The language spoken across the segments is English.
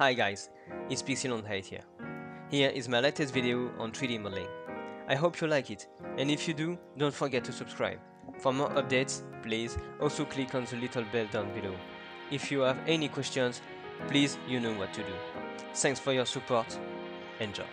Hi guys, it's Pixelion8 here. Here is my latest video on 3D modeling. I hope you like it, and if you do, don't forget to subscribe. For more updates, please also click on the little bell down below. If you have any questions, please you know what to do. Thanks for your support, enjoy.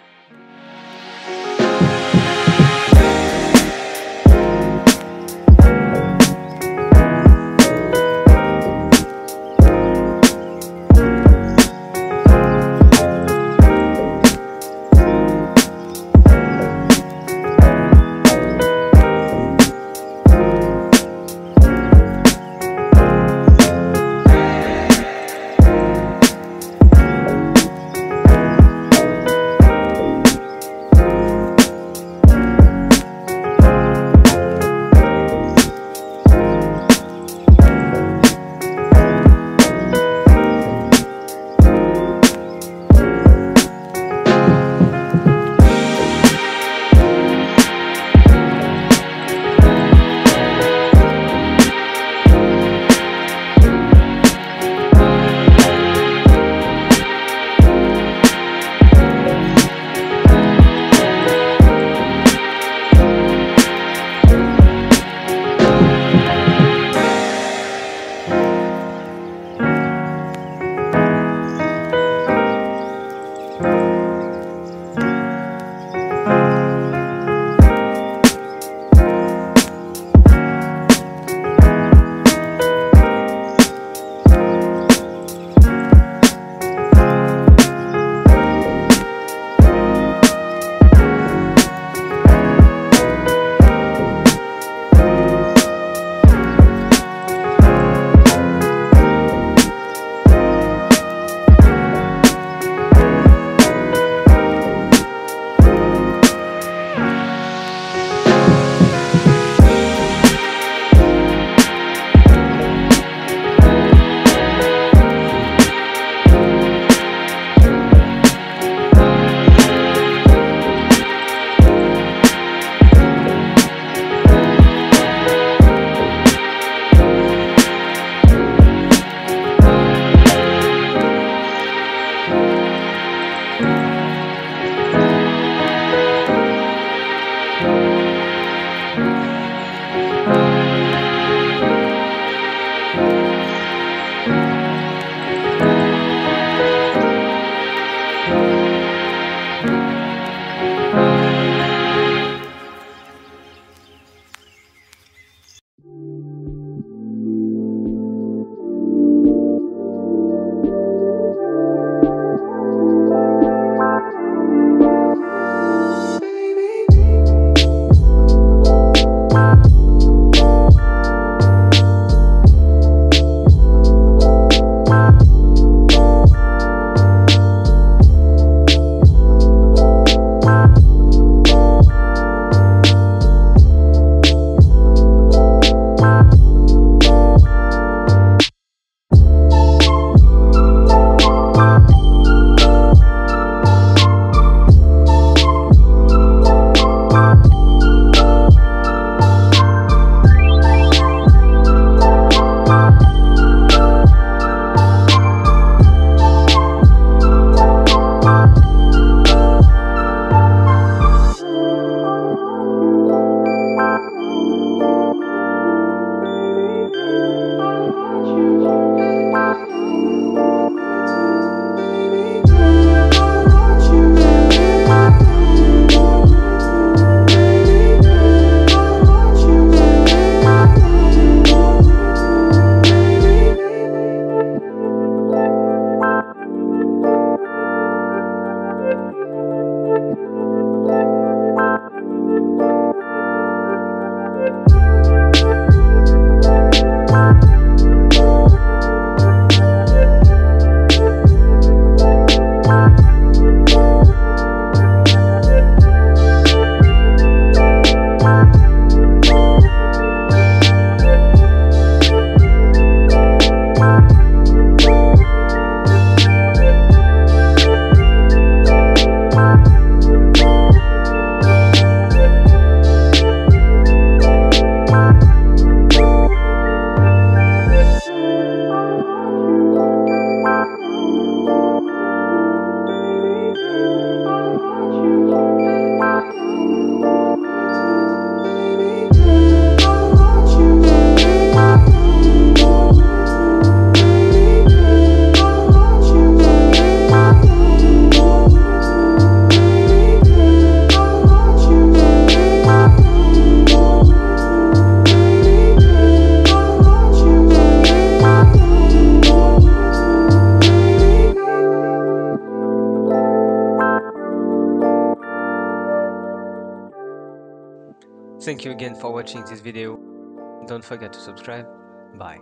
Thank you again for watching this video. Don't forget to subscribe. Bye.